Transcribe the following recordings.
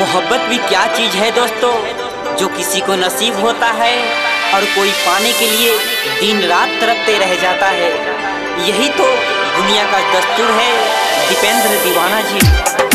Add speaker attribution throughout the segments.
Speaker 1: मोहब्बत भी क्या चीज़ है दोस्तों, जो किसी को नसीब होता है और कोई पाने के लिए दिन रात तरपते रह जाता है। यही तो दुनिया का दस्तूर है दीपेंद्र दीवाना जी।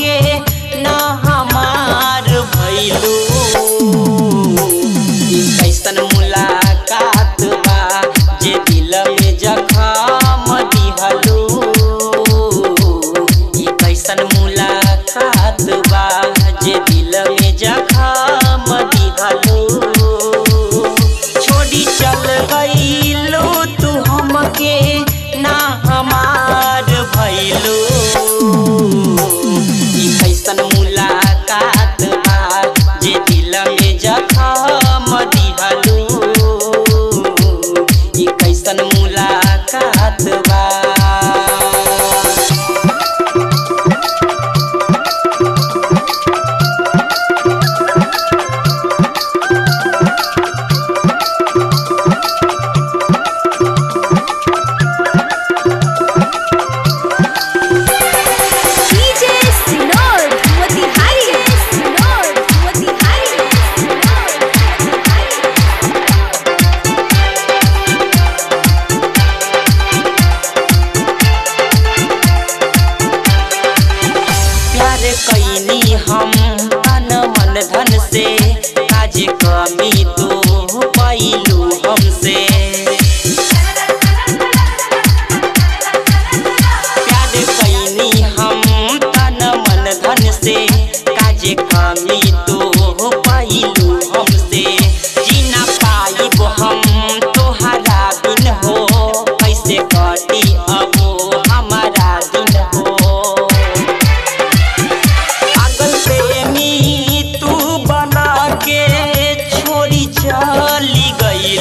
Speaker 1: के न हमार भैलू। कैसन मुलाकात बा जे दिल में जखम दिहलू। कैसन मुलाकात बा जे दिल में जखम दिहलू। छोड़ी चल गई तू हम के ना कमी तू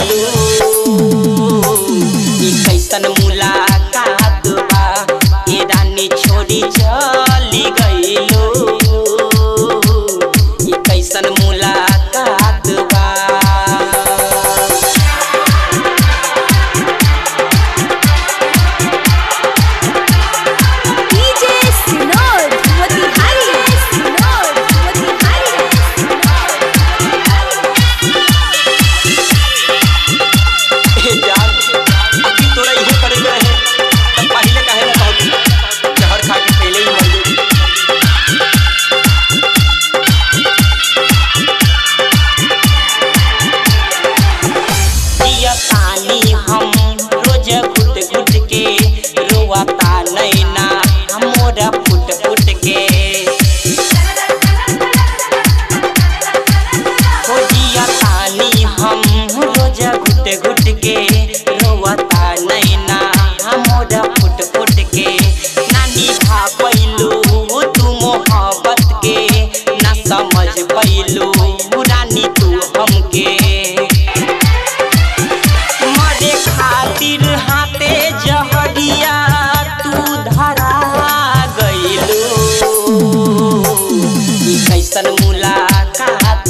Speaker 1: लो ई कैसन मुला arrebata. कैसन मुलाकात